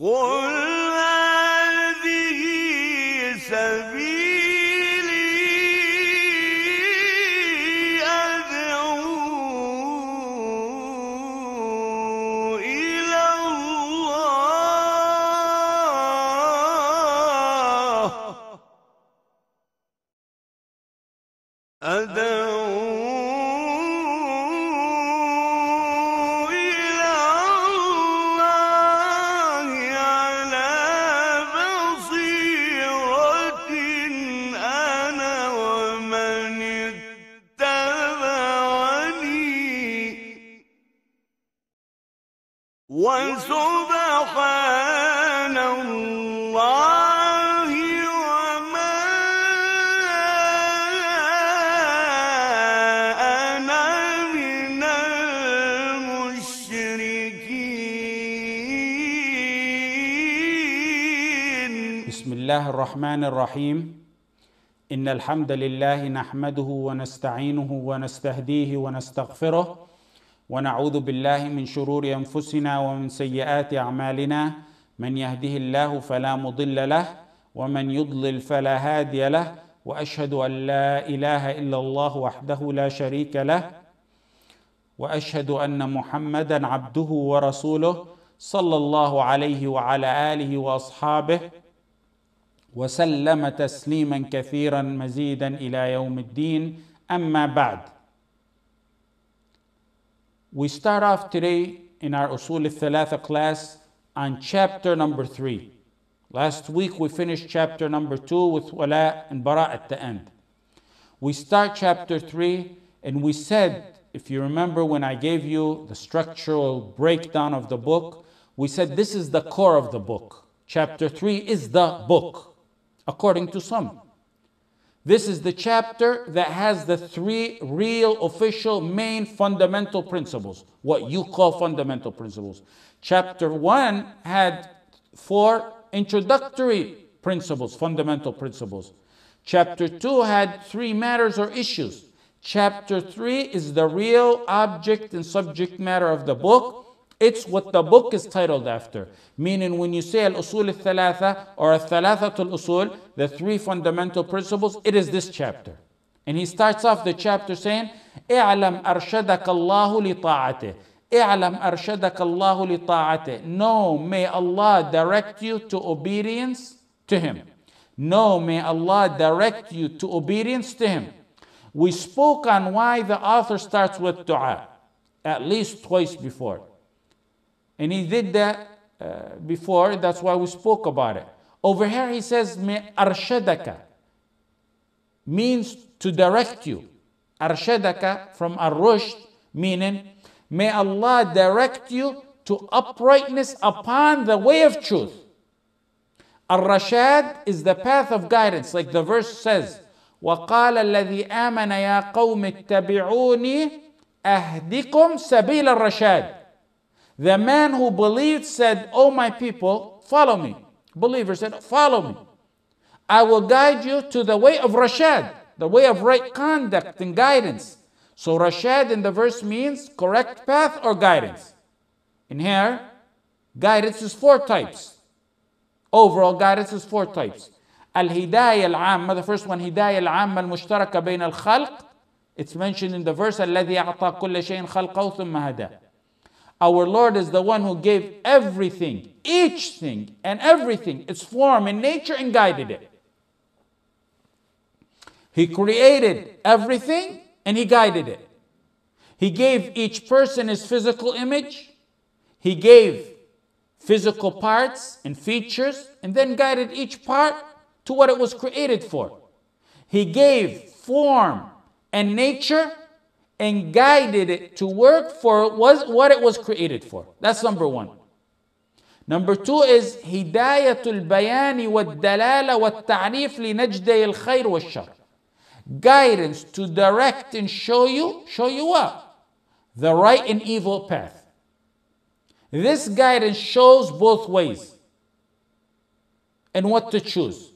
قل الرحمن الرحيم. إن الحمد لله نحمده ونستعينه ونستهديه ونستغفره ونعوذ بالله من شرور أنفسنا ومن سيئات أعمالنا. من يهده الله فلا مضل له ومن يضلل فلا هادي له. وأشهد أن لا إله إلا الله وحده لا شريك له. وأشهد أن محمدا عبده ورسوله صلى الله عليه وعلى آله وأصحابه. وسلم تسليما كثيرا مزيدا إلى يوم الدين اما بعد We start off today in our Usul al-Thalatha class on chapter number 3. Last week we finished chapter number 2 with Wala and Bara at the end. We start chapter 3 and we said, if you remember when I gave you the structural breakdown of the book, we said this is the core of the book. Chapter 3 is the book, according to some. This is the chapter that has the three real, official, main fundamental principles, what you call fundamental principles. Chapter 1 had four introductory principles, fundamental principles. Chapter 2 had three matters or issues. Chapter 3 is the real object and subject matter of the book. It's what the book is titled after. Meaning, when you say Al Usul al Thalatha or Al Thalatha al Usul, the three fundamental principles, it is this chapter. And he starts off the chapter saying, اعلم أرشدك الله لطاعته. اعلم أرشدك الله لطاعته. No, may Allah direct you to obedience to Him. No, may Allah direct you to obedience to Him. We spoke on why the author starts with dua at least twice before. And he did that uh, before, that's why we spoke about it. Over here he says, "Me arshadaka means to direct you. Arshadaka from arrushd, meaning, may Allah direct you to uprightness upon the way of truth. Ar-Rashad is the path of guidance, like the verse says, وقال الذي آمن يا قوم اتبعوني أهدكم سبيل الرشاد the man who believed said, Oh, my people, follow me. Believer said, Follow me. I will guide you to the way of Rashad, the way of right conduct and guidance. So, Rashad in the verse means correct path or guidance. In here, guidance is four types. Overall, guidance is four types. الهداية العامة, the first one, هداية العامة المشتركة بين الخلق. It's mentioned in the verse, الذي أعطى كل شيء خلقه ثم هداه. our Lord is the one who gave everything, each thing, and everything, its form and nature, and guided it. He created everything and He guided it. He gave each person his physical image, He gave physical parts and features, and then guided each part to what it was created for. He gave form and nature and guided it to work for was what it was created for. That's number one. Number two is هداية البيان والدلالة والتعريف لنجدي الخير والشر. Guidance to direct and show you, show you what? The right and evil path. This guidance shows both ways and what to choose.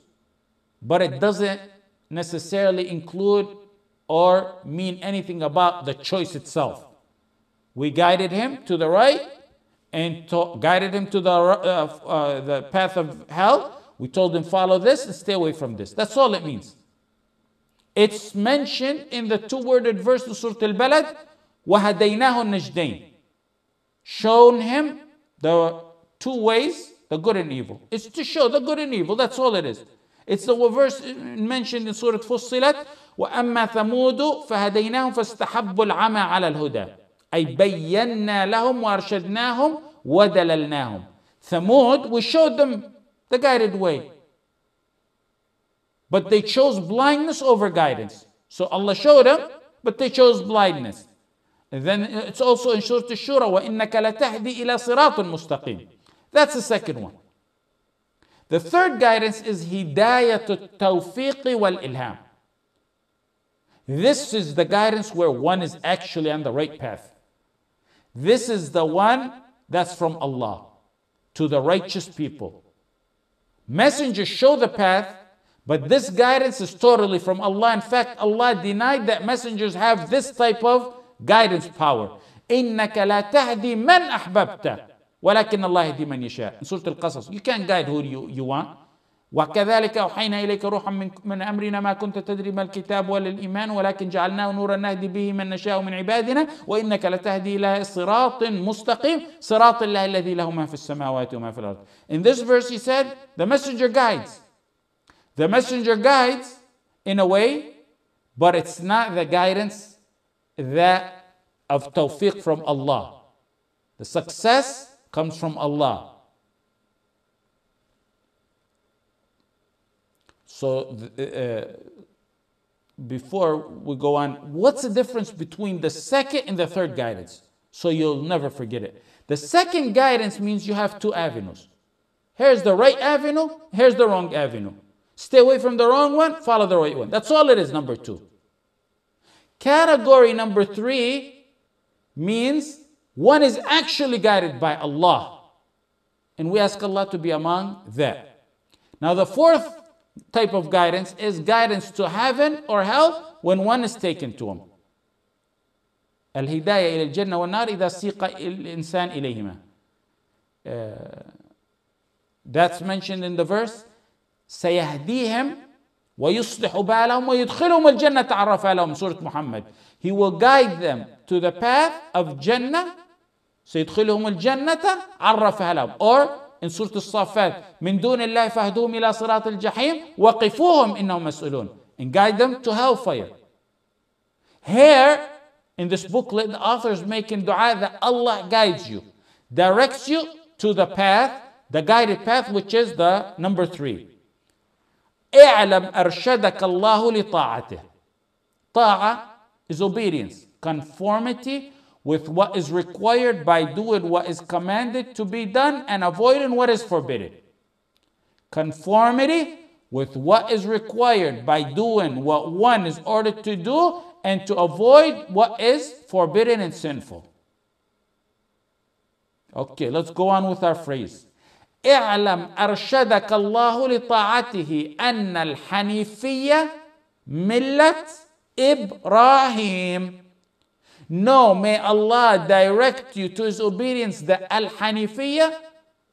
But it doesn't necessarily include or mean anything about the choice itself. We guided him to the right and to- guided him to the, uh, uh, the path of hell, we told him follow this and stay away from this. That's all it means. It's mentioned in the two worded verse of Surah Al Balad, وَهَدَيْنَاهُ النَّجْدَيْنِ Shown him the two ways, the good and evil. It's to show the good and evil, that's all it is. It's the verse mentioned in Surah Fussilat, وأما ثمود فهديناهم فاستحبوا العمى على الهدى أي بينا لهم وأرشدناهم ودللناهم ثمود we showed them the guided way but they chose blindness over guidance so Allah showed them but they chose blindness and then it's also in Surah Shura وإنك لتهدي إلى صراط مستقيم that's the second one the third guidance is هداية التوفيق والإلهام This is the guidance where one is actually on the right path. This is the one that's from Allah to the righteous people. Messengers show the path, but this guidance is totally from Allah. In fact, Allah denied that messengers have this type of guidance power. إنك لا تهدي من أحببت ولكن الله يهدي من يشاء. In Surah Al-Qasas, you can't guide who you, you want. وكذلك أوحينا إليك روحا من, من أمرنا ما كنت تدري ما الكتاب ولا الإيمان ولكن جعلناه نورا نهدي به من نشاء من عبادنا وإنك لتهدي إلى صراط مستقيم صراط الله الذي له ما في السماوات وما في الأرض. In this verse he said the messenger guides. The messenger guides in a way but it's not the guidance that of tawfiq from Allah. The success comes from Allah. So, uh, before we go on, what's the difference between the second and the third guidance? So you'll never forget it. The second guidance means you have two avenues. Here's the right avenue, here's the wrong avenue. Stay away from the wrong one, follow the right one. That's all it is, number two. Category number three means one is actually guided by Allah. And we ask Allah to be among that. Now, the fourth type of guidance is guidance to heaven or hell when one is taken to him. الهداية إلى الجنة والنار إذا سيق الإنسان إليهما. Uh, that's mentioned in the verse. سيهديهم ويصلح بالهم ويدخلهم الجنة عرفها لهم سورة محمد. He will guide them to the path of Jannah. سيدخلهم الجنة عرفها لهم. Or in Surah Al-Safat من دون الله فاهدوهم إلى صراط الجحيم وقفوهم إنهم مسؤولون and guide them to hellfire here in this booklet the author is making dua that Allah guides you directs you to the path the guided path which is the number three اعلم أرشدك الله لطاعته طاعة is obedience conformity with what is required by doing what is commanded to be done and avoiding what is forbidden. Conformity with what is required by doing what one is ordered to do and to avoid what is forbidden and sinful. Okay, let's go on with our phrase. اعلم أرشدك الله لطاعته أن الحنيفية ملة إبراهيم No, may Allah direct you to His obedience. The Al Hanifiyya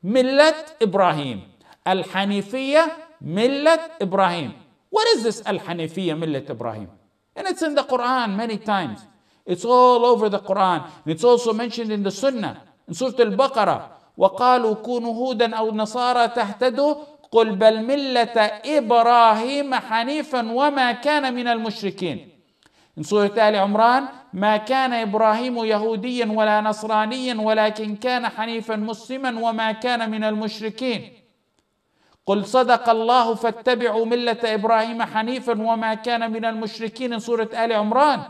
Millat Ibrahim. Al Hanifiyya Millat Ibrahim. What is this Al Hanifiyya Millat Ibrahim? And it's in the Quran many times. It's all over the Quran. And it's also mentioned in the Sunnah. In Surah Al Baqarah. وقالوا كونوا هودا أو نصارى تهتدوا قل بل ملة إبراهيم حنيفا وما كان من المشركين In Surah Al Imran, ما كان إبراهيم يهوديا ولا نصرانيا ولكن كان حنيفا مسلما وما كان من المشركين. قل صدق الله فاتبعوا ملة إبراهيم حنيفا وما كان من المشركين سورة آل عمران.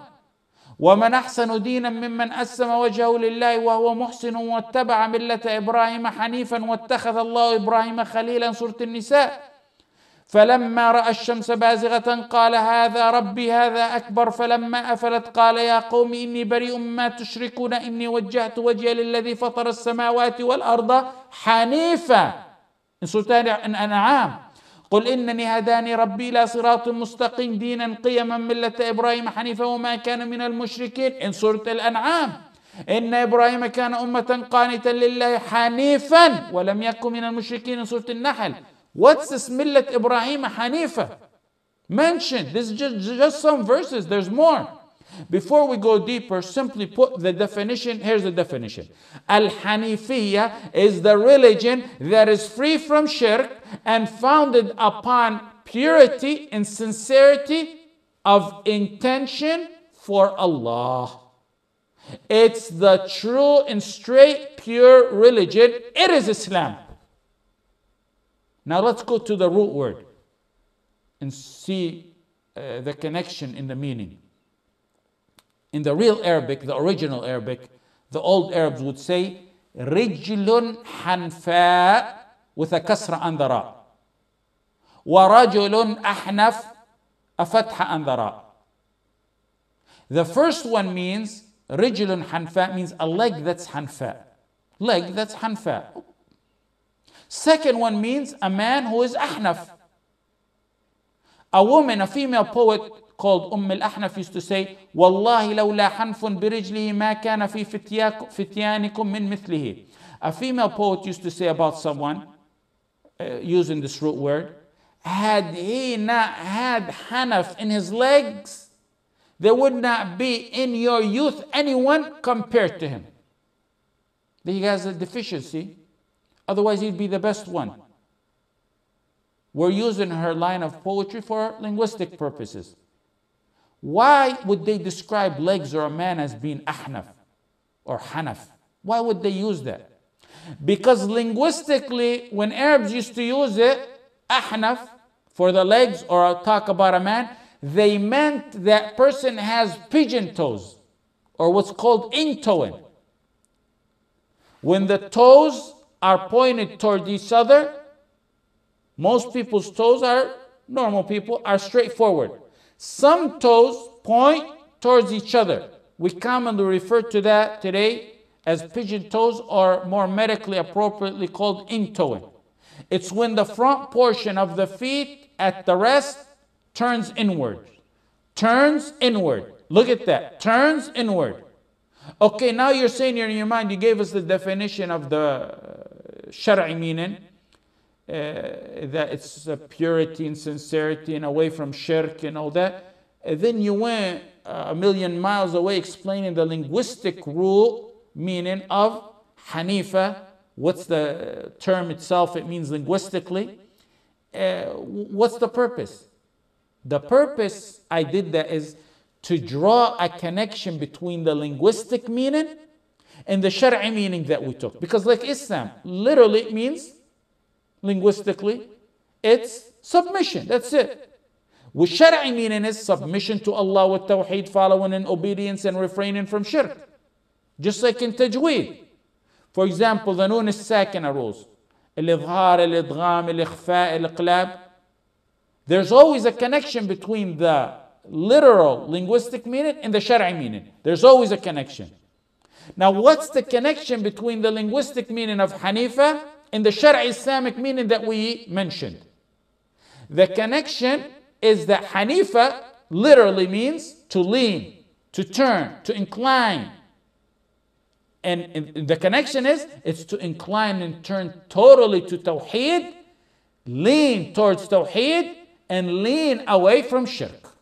ومن أحسن دينا ممن أسلم وجهه لله وهو محسن واتبع ملة إبراهيم حنيفا واتخذ الله إبراهيم خليلا سورة النساء. فلما رأى الشمس بازغة قال هذا ربي هذا أكبر. فلما أفلت قال يا قوم إني بريء مما تشركون إني وجهت وجهي للذي فطر السماوات والأرض حنيفا. سوره الأنعام. قل إنني هداني ربي إلى صراط مستقيم دينا قيما ملة إبراهيم حنيفا وما كان من المشركين. إن سورة الأنعام. إن إبراهيم كان أمة قانتا لله حنيفا ولم يكن من المشركين. in سورة النحل. What's this millat Ibrahim Hanifa mentioned? This is just, just some verses, there's more. Before we go deeper, simply put the definition. Here's the definition Al Hanifiyya is the religion that is free from shirk and founded upon purity and sincerity of intention for Allah. It's the true and straight, pure religion. It is Islam. Now let's go to the root word and see uh, the connection in the meaning. In the real Arabic, the original Arabic, the old Arabs would say رجل حنفاء with a kasra on the ra. ورجل أحنف a fatha on the ra. The first one means رجل حنفاء means a leg that's حنفاء. Leg that's حنفاء. Second one means a man who is أحنف. A woman, a female poet called أم الأحنف used to say والله لولا حنف برجله ما كان في فتياك فتيانكم من مثله. A female poet used to say about someone uh, using this root word had he not had hanaf in his legs there would not be in your youth anyone compared to him. He has a deficiency, otherwise, he'd be the best one. We're using her line of poetry for linguistic purposes. Why would they describe legs or a man as being ahnaf or hanaf? Why would they use that? Because linguistically, when Arabs used to use it, ahnaf, for the legs or talk about a man, they meant that person has pigeon toes or what's called in-toeing. When the toes are pointed toward each other, most people's toes are normal people are straightforward. Some toes point towards each other. We commonly refer to that today as pigeon toes or more medically appropriately called in-toeing. It's when the front portion of the feet at the rest turns inward. Turns inward. Look at that. Turns inward. Okay, now you're saying in your mind, you gave us the definition of the shari meaning, uh, that it's purity and sincerity and away from shirk and all that. And then you went uh, a million miles away explaining the linguistic rule meaning of Hanifa. What's the term itself? It means linguistically. Uh, what's the purpose? The purpose I did that is to draw a connection between the linguistic meaning and the Shari'i meaning that we took. Because, like Islam, literally it means, linguistically, it's submission. That's it. With Shari'i meaning is submission to Allah with Tawheed, following in obedience and refraining from shirk. Just like in Tajweed. For example, the noon sakinah rules. الإظهار, الإدغام, الإخفاء, الإقلاب. There's always a connection between the literal linguistic meaning and the Shari'i meaning. There's always a connection. Now, what's the connection between the linguistic meaning of Hanifa and the Shari'i Islamic meaning that we mentioned? The connection is that Hanifa literally means to lean, to turn, to incline. And the connection is it's to incline and turn totally to Tawheed, lean towards Tawheed, and lean away from shirk.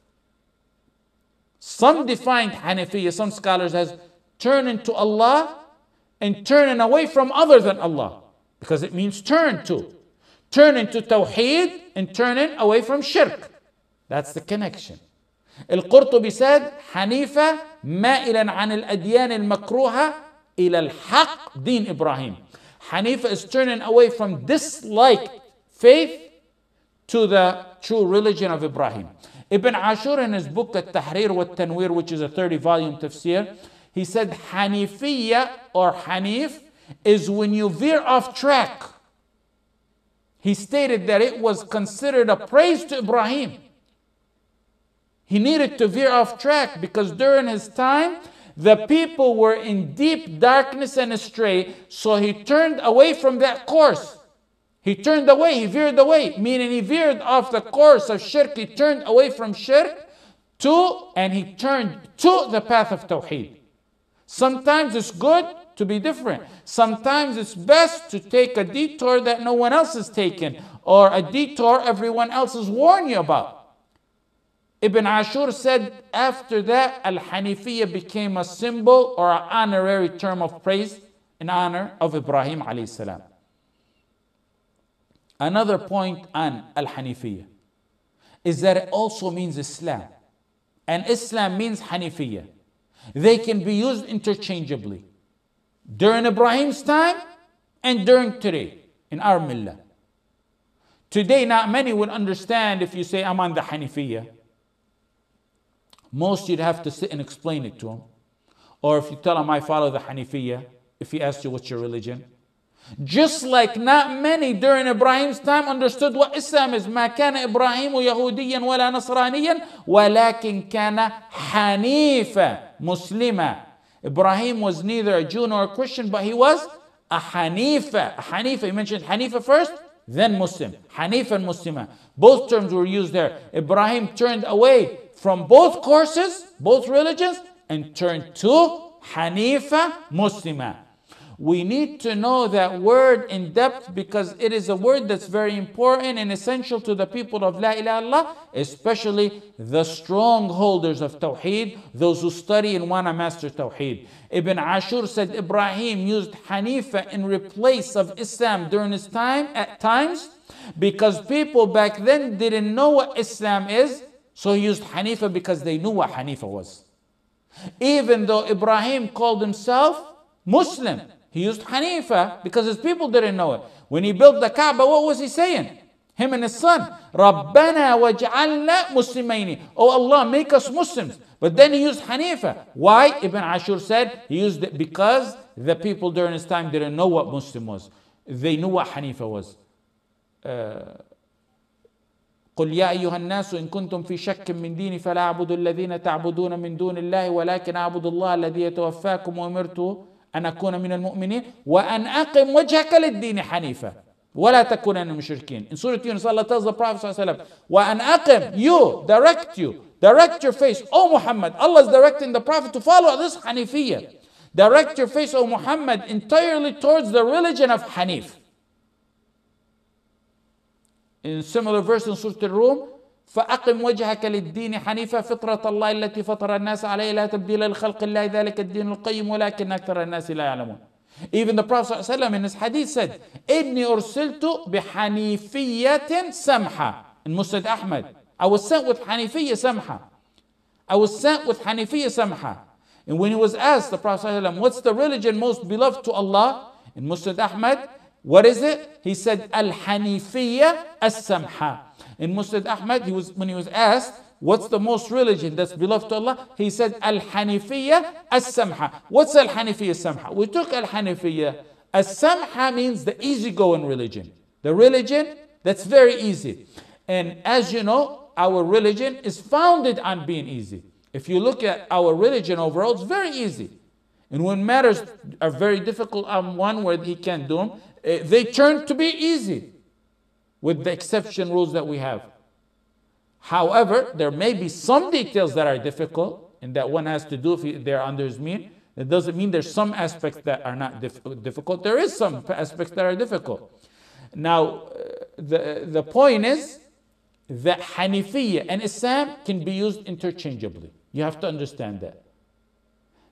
Some defined Hanafiya, some scholars as turning to Allah and turning away from other than Allah because it means turn to. Turning to Tawheed and turning away from shirk. That's the connection. القرطبي said حنيفة مائلا عن الأديان المكروهة إلى الحق دين إبراهيم. Hanifa is turning away from disliked faith to the true religion of Ibrahim. Ibn Ashur in his book At-Tahrir wa Tanwir, which is a 30 volume tafsir, he said Hanifiyya or Hanif is when you veer off track. He stated that it was considered a praise to Ibrahim. He needed to veer off track because during his time, the people were in deep darkness and astray, so he turned away from that course. He turned away, he veered away, meaning he veered off the course of shirk. He turned away from shirk to, and he turned to the path of Tawheed. Sometimes it's good to be different. Sometimes it's best to take a detour that no one else has taken or a detour everyone else has warned you about. Ibn Ashur said after that, Al Hanifiyya became a symbol or an honorary term of praise in honor of Ibrahim salam. Another point on Al Hanifiyya is that it also means Islam. And Islam means Hanifiyya. They can be used interchangeably during Ibrahim's time and during today in our millah. Today, not many would understand if you say, I'm on the Hanifiyya. Most you'd have to sit and explain it to them. Or if you tell them, I follow the Hanifiyya, if he asks you, what's your religion? Just like not many during Ibrahim's time understood what Islam is. ما كان إبراهيم يهوديا ولا نصرانيا ولكن كان حنيفا Muslima. Ibrahim was neither a Jew nor a Christian, but he was a Hanifa. A Hanifa, he mentioned Hanifa first, then Muslim. Hanifa and Muslima. Both terms were used there. Ibrahim turned away from both courses, both religions, and turned to Hanifa Muslima. We need to know that word in depth because it is a word that's very important and essential to the people of La ilaha illallah, especially the strongholders of Tawheed, those who study and want to master Tawheed. Ibn Ashur said Ibrahim used Hanifa in replace of Islam during his time at times because people back then didn't know what Islam is, so he used Hanifa because they knew what Hanifa was. Even though Ibrahim called himself Muslim, he used Hanifa because his people didn't know it. When he built the Kaaba, what was he saying? Him and his son, Rabbana waj'alna muslimaini. Oh Allah, make us Muslims. But then he used Hanifa. Why? Ibn Ashur said he used it because the people during his time didn't know what Muslim was. They knew what Hanifa was. Uh, قل يا أيها الناس إن كنتم في شك من ديني فلا أعبد الذين تعبدون من دون الله ولكن أعبد الله الذي يتوفاكم وأمرت أن أكون من المؤمنين وأن أقم وجهك للدين حنيفا ولا تكونن من المشركين. In Surah Yunus, Allah tells the Prophet صلى الله عليه وسلم وأن أقم you, direct you, direct your face, O Muhammad. Allah is directing the Prophet to follow this Hanifiyya. Direct your face, O Muhammad, entirely towards the religion of Hanif. In similar verse in Surah Al-Rum, فأقم وجهك للدين حنيفا فطرة الله التي فطر الناس عليها لا تبديل لخلق الله ذلك الدين القيم ولكن أكثر الناس لا يعلمون. Even the Prophet ﷺ in his hadith said, إني أرسلت بحنيفية سمحة. In Musnad Ahmad, I was sent with حنيفية سمحة. I was sent with حنيفية سمحة. And when he was asked, the Prophet ﷺ, what's the religion most beloved to Allah? In Musnad Ahmad, what is it? He said, Al-Hanifiyya As-Samha. In Musnad Ahmad, he was, when he was asked, what's the most religion that's beloved to Allah? He said, Al-Hanifiyya As-Samha. What's Al-Hanifiyya As-Samha? We took Al-Hanifiyya. As-Samha means the easygoing religion. The religion that's very easy. And as you know, our religion is founded on being easy. If you look at our religion overall, it's very easy. And when matters are very difficult on one where he can't do them, eh, they turn to be easy with the exception rules that we have. However, there may be some details that are difficult and that one has to do if they're under his mean. It doesn't mean there's some aspects that are not dif- difficult. There is some aspects that are difficult. Now, uh, the, the point is that Hanifiyya and Islam can be used interchangeably. You have to understand that.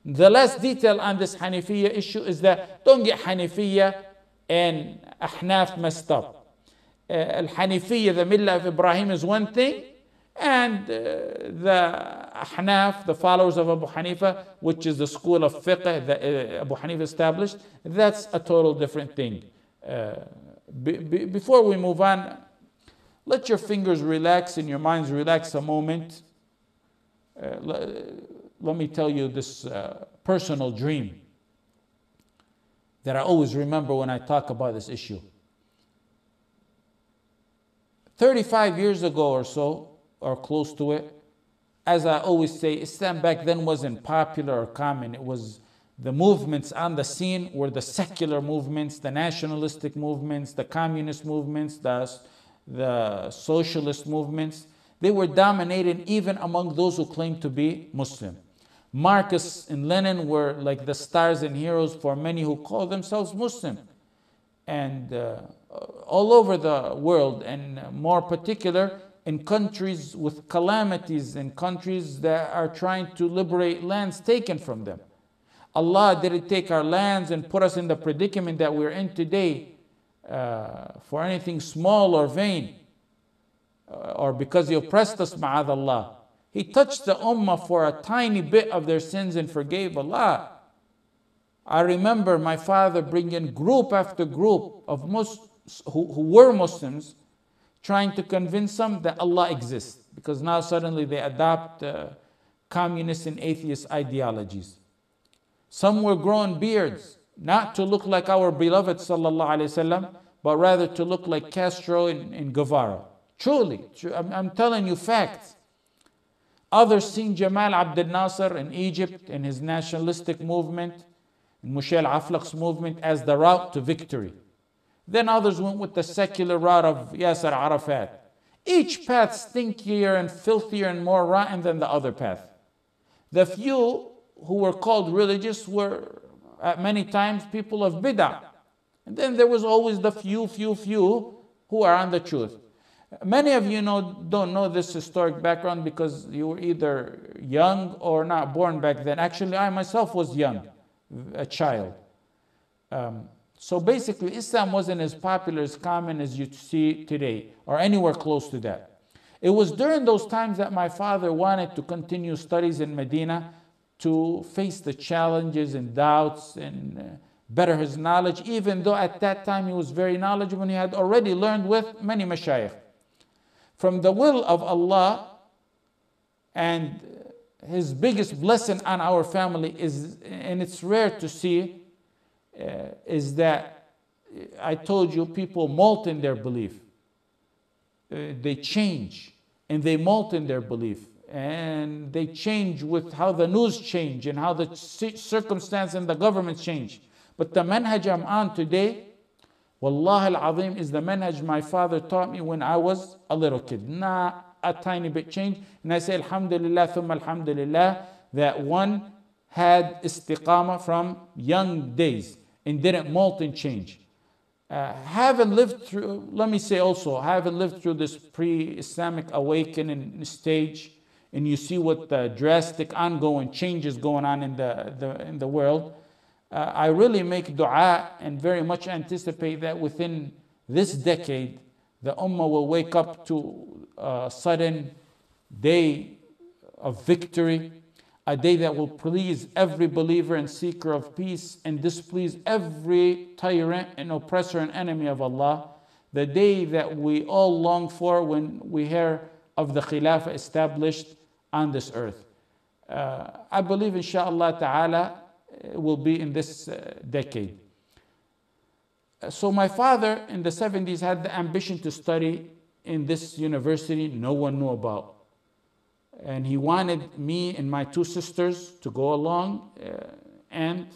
The last detail on this Hanifiyya issue is that don't get Hanifiyya and Ahnaf messed up. Uh, Al Hanifiyya, the Millah of Ibrahim, is one thing, and uh, the Ahnaf, the followers of Abu Hanifa, which is the school of fiqh that uh, Abu Hanifa established, that's a total different thing. Be, be, before we move on, let your fingers relax and your minds relax a moment. Uh, let me tell you this uh, personal dream that I always remember when I talk about this issue. 35 years ago or so, or close to it, as I always say, Islam back then wasn't popular or common. It was the movements on the scene were the secular movements, the nationalistic movements, the communist movements, the, the socialist movements. They were dominated even among those who claimed to be Muslim. Marx and Lenin were like the stars and heroes for many who call themselves Muslim. And uh, all over the world, and more particular in countries with calamities, in countries that are trying to liberate lands taken from them. Allah didn't take our lands and put us in the predicament that we're in today uh, for anything small or vain, uh, or because He oppressed us, ma'adallah. He touched the ummah for a tiny bit of their sins and forgave Allah. I remember my father bringing group after group of who, who were Muslims trying to convince them that Allah exists because now suddenly they adopt uh, communist and atheist ideologies. Some were growing beards, not to look like our beloved Sallallahu Alaihi Wasallam, but rather to look like Castro and, and Guevara. Truly, I'm, I'm telling you facts. Others seen Jamal Abdel Nasser in Egypt in his nationalistic movement, Michel Aflaq's movement as the route to victory. Then others went with the secular route of Yasser Arafat. Each path stinkier and filthier and more rotten than the other path. The few who were called religious were at many times people of bid'ah. And then there was always the few, few, few who are on the truth. Many of you know, don't know this historic background because you were either young or not born back then. Actually, I myself was young, a child. Um, so basically, Islam wasn't as popular, as common as you see today, or anywhere close to that. It was during those times that my father wanted to continue studies in Medina to face the challenges and doubts and uh, better his knowledge, even though at that time he was very knowledgeable and he had already learned with many mashayikh. From the will of Allah and his biggest blessing on our family is, and it's rare to see, uh, is that I told you people molt in their belief. Uh, they change and they molt in their belief and they change with how the news change and how the circumstance and the government change. But the manhaj I'm on today, Wallah al-Azim, is the manhaj my father taught me when I was a little kid. Not a tiny bit change. And I say Alhamdulillah, thumma Alhamdulillah, that one had istiqamah from young days and didn't molt and change. Uh, having lived through, let me say also, haven't lived through this pre Islamic awakening stage, and you see what the drastic ongoing changes going on in the, the, in the world, uh, I really make dua and very much anticipate that within this decade, the Ummah will wake up to a sudden day of victory a day that will please every believer and seeker of peace and displease every tyrant and oppressor and enemy of Allah. The day that we all long for when we hear of the Khilafah established on this earth. Uh, I believe, inshaAllah ta'ala, will be in this uh, decade. So, my father in the 70s had the ambition to study in this university no one knew about and he wanted me and my two sisters to go along uh, and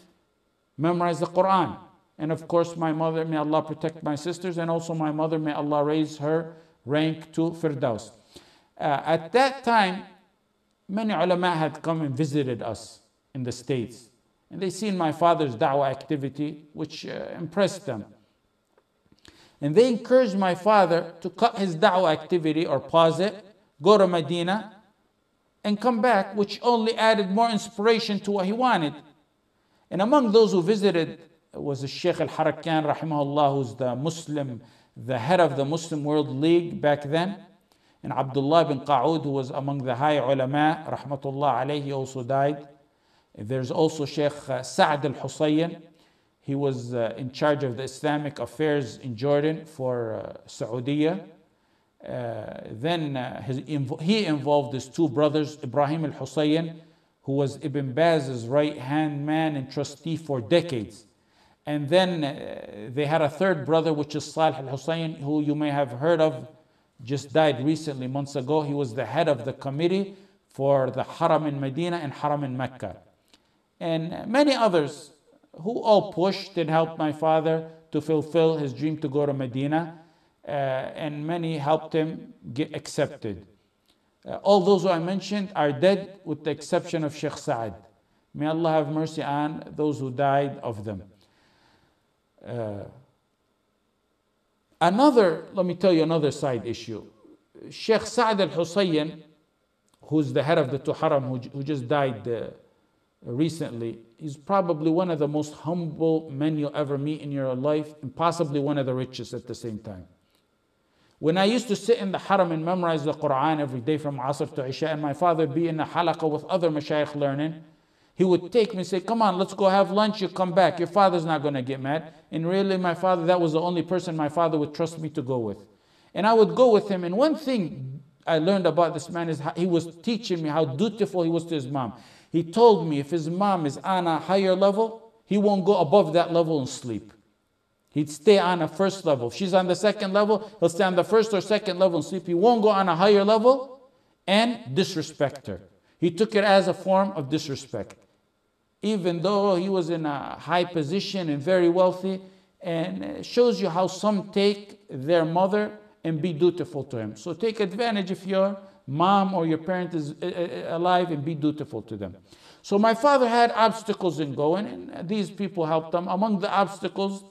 memorize the Quran. And of course, my mother, may Allah protect my sisters, and also my mother, may Allah raise her rank to Firdaus. Uh, at that time, many ulama had come and visited us in the States. And they seen my father's da'wah activity, which uh, impressed them. And they encouraged my father to cut his da'wah activity or pause it, go to Medina, and come back, which only added more inspiration to what he wanted. And among those who visited was the Sheikh Al Harakan, rahimahullah, who's the Muslim, the head of the Muslim World League back then. And Abdullah bin Qa'ud, who was among the high ulama, rahmatullah alayhi, also died. There's also Sheikh uh, Sa'd al Husayyan. He was uh, in charge of the Islamic affairs in Jordan for uh. Uh, then uh, his, he involved his two brothers, Ibrahim al Husayyan, who was Ibn Baz's right hand man and trustee for decades. And then uh, they had a third brother, which is Salih al Husayyan, who you may have heard of, just died recently, months ago. He was the head of the committee for the Haram in Medina and Haram in Mecca. And many others who all pushed and helped my father to fulfill his dream to go to Medina uh, and many helped him get accepted. Uh, all those who I mentioned are dead with the exception of Sheikh Saad. May Allah have mercy on those who died of them. Uh, another, let me tell you another side issue. Sheikh Sa'd al Husayyan, who's the head of the two haram, who, who just died uh, recently, he's probably one of the most humble men you'll ever meet in your life, and possibly one of the richest at the same time. When I used to sit in the haram and memorize the Quran every day from Asr to Isha, and my father be in a halaqah with other mashayikh learning, he would take me and say, Come on, let's go have lunch, you come back. Your father's not going to get mad. And really, my father, that was the only person my father would trust me to go with. And I would go with him. And one thing I learned about this man is he was teaching me how dutiful he was to his mom. He told me if his mom is on a higher level, he won't go above that level and sleep. He'd stay on a first level. If she's on the second level, he'll stay on the first or second level and sleep. He won't go on a higher level and disrespect her. He took it as a form of disrespect. Even though he was in a high position and very wealthy, and it shows you how some take their mother and be dutiful to him. So take advantage if your mom or your parent is uh, uh, alive and be dutiful to them. So my father had obstacles in going, and these people helped him. Among the obstacles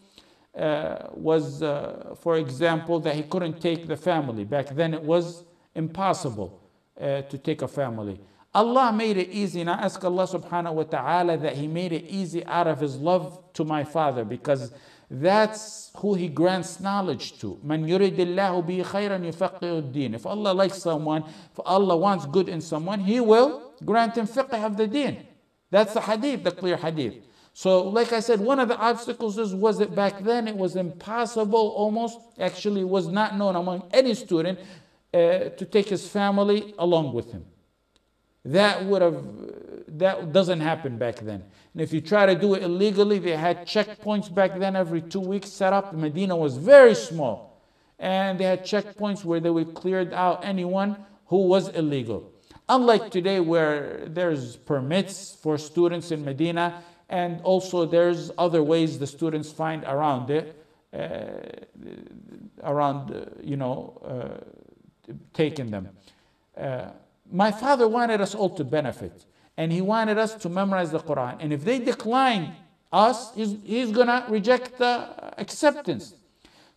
uh, was, uh, for example, that he couldn't take the family. Back then it was impossible uh, to take a family. Allah made it easy, and I ask Allah subhanahu wa ta'ala that He made it easy out of His love to my father because that's who He grants knowledge to. Man yuridillahu bi khayran yufaqihu If Allah likes someone, if Allah wants good in someone, He will grant him fiqh of the deen. That's the hadith, the clear hadith. So, like I said, one of the obstacles is was it back then it was impossible almost, actually was not known among any student uh, to take his family along with him. That would have, that doesn't happen back then. And if you try to do it illegally, they had checkpoints back then every two weeks set up. Medina was very small. And they had checkpoints where they would clear out anyone who was illegal. Unlike today, where there's permits for students in Medina, and also there's other ways the students find around it, uh, around, uh, you know, uh, taking them. Uh, my father wanted us all to benefit, and he wanted us to memorize the Quran. And if they decline us, he's, he's gonna reject the acceptance.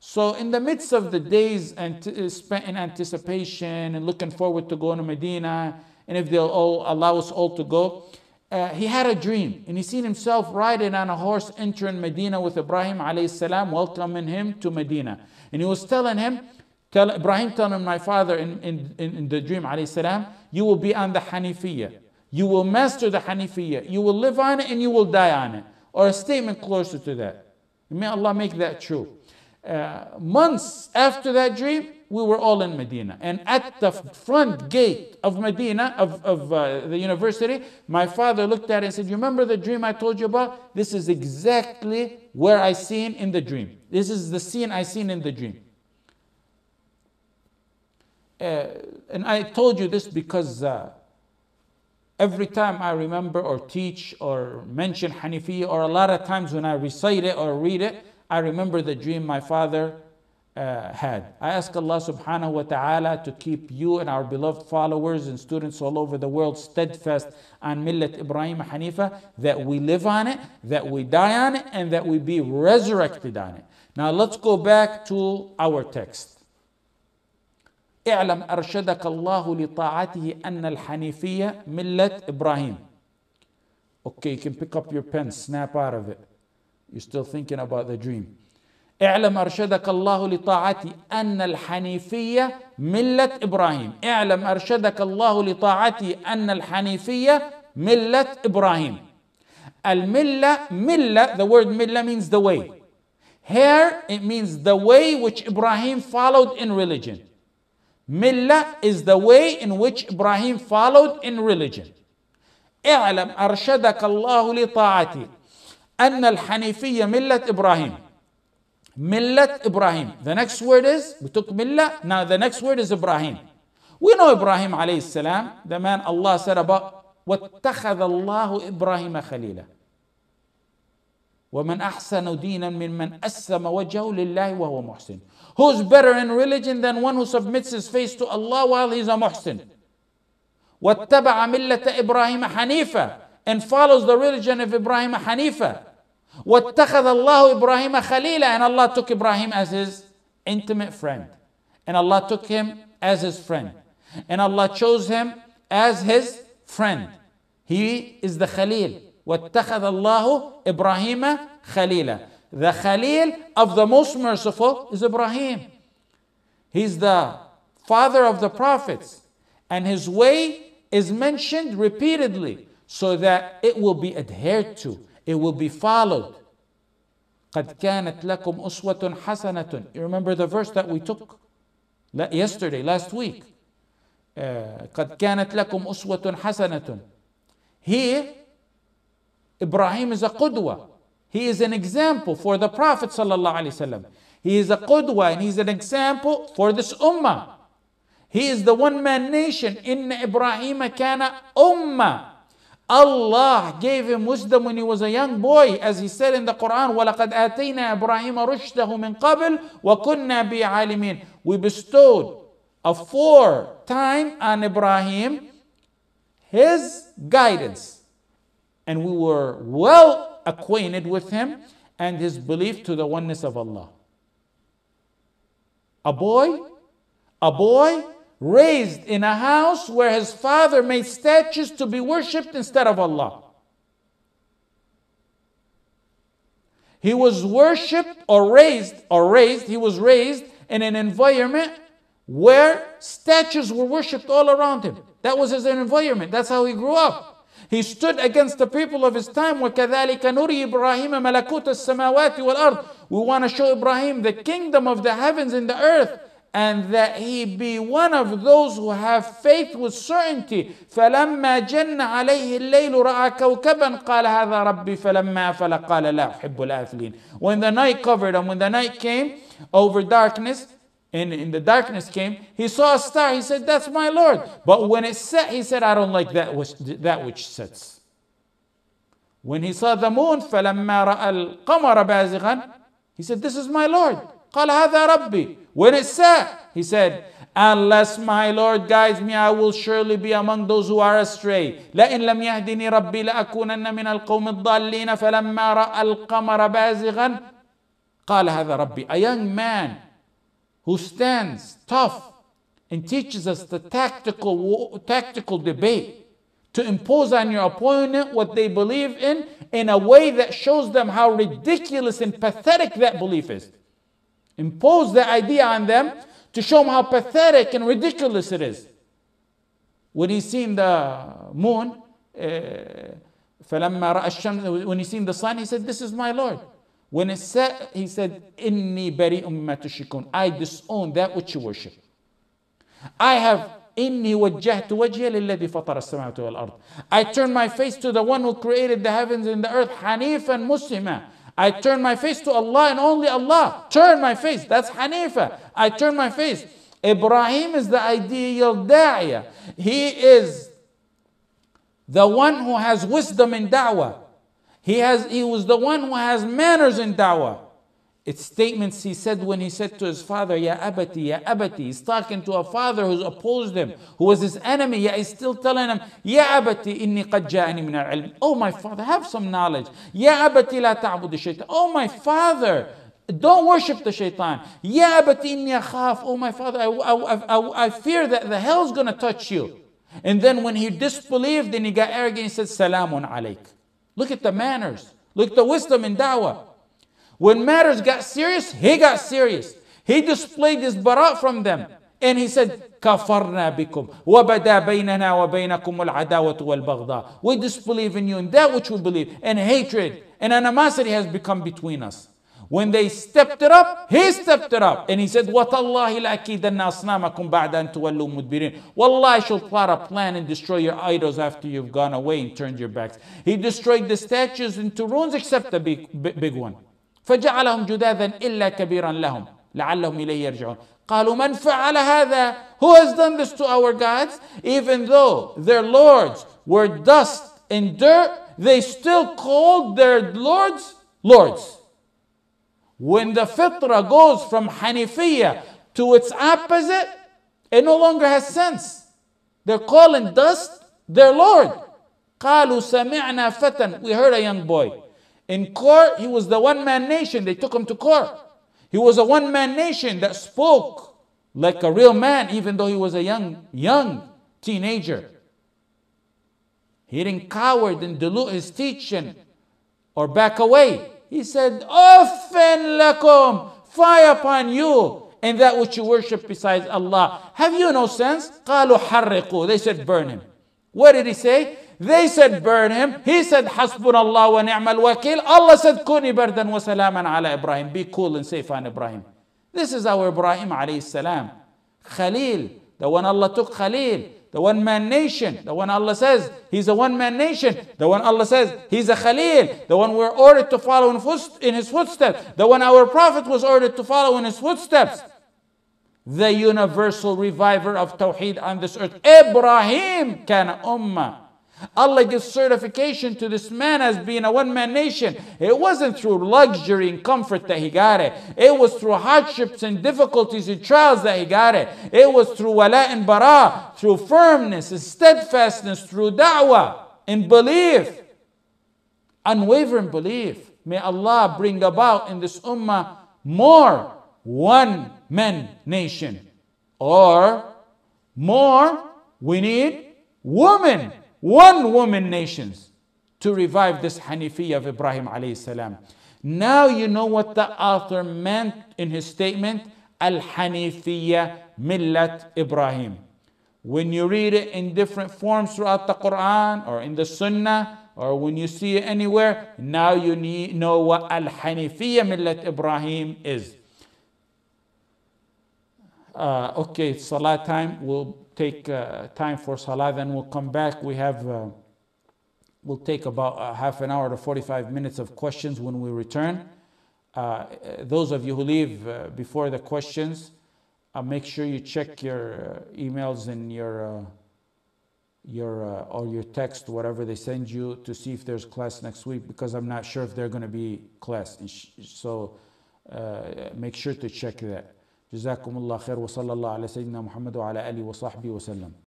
So, in the midst of the days and spent in anticipation and looking forward to going to Medina, and if they'll all allow us all to go, uh, he had a dream and he seen himself riding on a horse entering Medina with Ibrahim alayhi salam, welcoming him to Medina. And he was telling him, tell, Ibrahim telling my father in, in, in the dream alayhi salam, you will be on the Hanifiyya. You will master the Hanifiyya. You will live on it and you will die on it. Or a statement closer to that. May Allah make that true. Uh, months after that dream, we were all in Medina. And at the front gate of Medina, of, of uh, the university, my father looked at it and said, You remember the dream I told you about? This is exactly where I seen in the dream. This is the scene I seen in the dream. Uh, and I told you this because uh, every time I remember or teach or mention Hanifi, or a lot of times when I recite it or read it, I remember the dream my father uh, had. I ask Allah subhanahu wa ta'ala to keep you and our beloved followers and students all over the world steadfast on Millat Ibrahim Hanifa, that we live on it, that we die on it, and that we be resurrected on it. Now let's go back to our text. اعلم أرشدك الله لطاعته أن الحنيفية ملة إبراهيم. Okay, you can pick up your pen, snap out of it. You're still thinking about the dream. اعلم أرشدك الله لطاعتي أن الحنيفية ملة إبراهيم اعلم أرشدك الله لطاعتي أن الحنيفية ملة إبراهيم الملة ملة the word ملة means the way here it means the way which Ibrahim followed in religion ملة is the way in which Ibrahim followed in religion اعلم أرشدك الله لطاعتي أن الحنيفية ملة إبراهيم Millat Ibrahim. The next word is, we took Millah, now the next word is Ibrahim. We know Ibrahim alayhi salam, the man Allah said about, وَاتَّخَذَ اللَّهُ إِبْرَاهِيمَ خَلِيلًا ومن أحسن دينا ممن أسلم وجهه لله وهو محسن Who's better in religion than one who submits his face to Allah while he's a muhsin واتبع ملة إبراهيم حنيفا and follows the religion of Ibrahim Hanifa. واتخذ الله إبراهيم خليلا and Allah took Ibrahim as his intimate friend. And Allah took him as his friend. And Allah chose him as his friend. He is the Khalil. واتخذ الله إبراهيم خليلا. The Khalil of the most merciful is Ibrahim. He's the father of the prophets. And his way is mentioned repeatedly so that it will be adhered to, it will be followed. قد كانت لكم أسوة حسنة. You remember the verse that we took yesterday, last week. Uh, قد كانت لكم أسوة حسنة. Here, Ibrahim is a qudwa. He is an example for the Prophet sallallahu alaihi wasallam. He is a qudwa and he's an example for this ummah. He is the one man nation. Inna Ibrahim kana ummah. Allah gave him wisdom when he was a young boy, as he said in the Quran, وَلَقَدْ آتَيْنَا إِبْرَاهِيمَ رُشْدَهُ مِنْ قَبْلِ وَكُنَّا بِهِ عَالِمِينَ We bestowed a time on Ibrahim his guidance. And we were well acquainted with him and his belief to the oneness of Allah. A boy, a boy raised in a house where his father made statues to be worshipped instead of Allah. He was worshipped or raised, or raised, he was raised in an environment where statues were worshipped all around him. That was his environment. That's how he grew up. He stood against the people of his time. وَكَذَلِكَ نُرِي إِبْرَاهِيمَ مَلَكُوتَ السَّمَاوَاتِ وَالْأَرْضِ We want to show Ibrahim the kingdom of the heavens and the earth and that he be one of those who have faith with certainty فلما جن عليه الليل رأى كوكبا قال هذا ربي فلما أفل قال لا أحب الآفلين when the night covered and when the night came over darkness and in the darkness came he saw a star he said that's my Lord but when it set he said I don't like that which, that which sets when he saw the moon فلما رأى القمر بازغا he said this is my Lord قال هذا ربي when it set he said unless my Lord guides me I will surely be among those who are astray لئن لم يهدني ربي لأكونن من القوم الضالين فلما رأى القمر بازغا قال هذا ربي a young man who stands tough and teaches us the tactical tactical debate to impose on your opponent what they believe in in a way that shows them how ridiculous and pathetic that belief is impose the idea on them to show them how pathetic and ridiculous it is. When he seen the moon, uh, when he seen the sun, he said, This is my Lord. When it said, he said, Inni bari ummatushikun, I disown that which you worship. I have Inni wajjahtu wajhi lilladhi fatara as-samawati wal ard. I turn my face to the one who created the heavens and the earth, Hanif and Muslima. I turn my face to Allah and only Allah. Turn my face. That's Hanifa. I turn my face. Ibrahim is the ideal da'iyah. He is the one who has wisdom in da'wah. He, has, he was the one who has manners in da'wah. It's statements he said when he said to his father, Ya abati, Ya abati. He's talking to a father who's opposed him, who was his enemy, yet he's still telling him, Ya abati, inni qad min al Oh my father, have some knowledge. Ya abati la ta'bud shaitan. Oh my father, don't worship the shaitan. Ya abati inni akhaf. Oh my father, I, I, I, I fear that the hell's gonna touch you. And then when he disbelieved and he got arrogant, he said, Salamun alayk. Look at the manners. Look at the wisdom in da'wah. When matters got serious, he got serious. He displayed his bara from them. And he said, كفرنا بكم وبدا بيننا وبينكم العداوة والبغضاء. We disbelieve in you and that which we believe. And hatred and animosity has become between us. When they stepped it up, he stepped it up. And he said, وَتَاللَّهِ لَأَكِيدَنَّ أَصْنَامَكُمْ بَعْدَ أَن تُوَلُّوا مُدْبِرِينَ Wallah, I shall plot a plan and destroy your idols after you've gone away and turned your backs. He destroyed the statues into ruins except the big, big one. فجعلهم جذاذا إلا كبيرا لهم لعلهم إليه يرجعون قالوا من فعل هذا Who has done this to our gods? Even though their lords were dust and dirt, they still called their lords lords. When the fitra goes from Hanifiya to its opposite, it no longer has sense. They're calling dust their lord. قالوا سمعنا فتى we heard a young boy in court he was the one man nation they took him to court he was a one man nation that spoke like a real man even though he was a young young teenager he didn't coward and dilute his teaching or back away He said, Uffin lakum, fire upon you, and that which you worship besides Allah. Have you no sense? قالوا حرقوا. They said, burn him. What did he say? They said, burn him. He said, Hasbunallah اللَّهِ وَنِعْمَ الْوَكِيلُ." Allah said, Kuni بردًا وسلامًا على ala Ibrahim. Be cool and safe on Ibrahim. This is our Ibrahim عليه salam. Khalil, the one Allah took Khalil the one man nation, the one Allah says he's a one man nation, the one Allah says he's a Khalil, the one we're ordered to follow in, in his footsteps, the one our Prophet was ordered to follow in his footsteps, the universal reviver of Tawheed on this earth. Ibrahim kana ummah. Allah gives certification to this man as being a one man nation. It wasn't through luxury and comfort that he got it, it was through hardships and difficulties and trials that he got it. It was through wala and bara, through firmness and steadfastness, through da'wah and belief, unwavering belief. May Allah bring about in this ummah more one man nation or more we need women one woman nations to revive this Hanifi of Ibrahim alayhi salam. Now you know what the author meant in his statement, Al Hanifiyya Millat Ibrahim. When you read it in different forms throughout the Quran or in the Sunnah or when you see it anywhere, now you need, know what Al Hanifiyya Millat Ibrahim is. Uh, okay, it's Salah time. We'll take uh, time for Salah, then we'll come back. We have, uh, we'll take about uh, half an hour to 45 minutes of questions when we return. Uh, those of you who leave uh, before the questions, make sure you check your emails and your your uh, or your text, whatever they send you, to see if there's class next week because I'm not sure if they're going to be class. So uh, make sure to check that. جزاكم الله خير وصلى الله على سيدنا محمد وعلى آله وصحبه وسلم.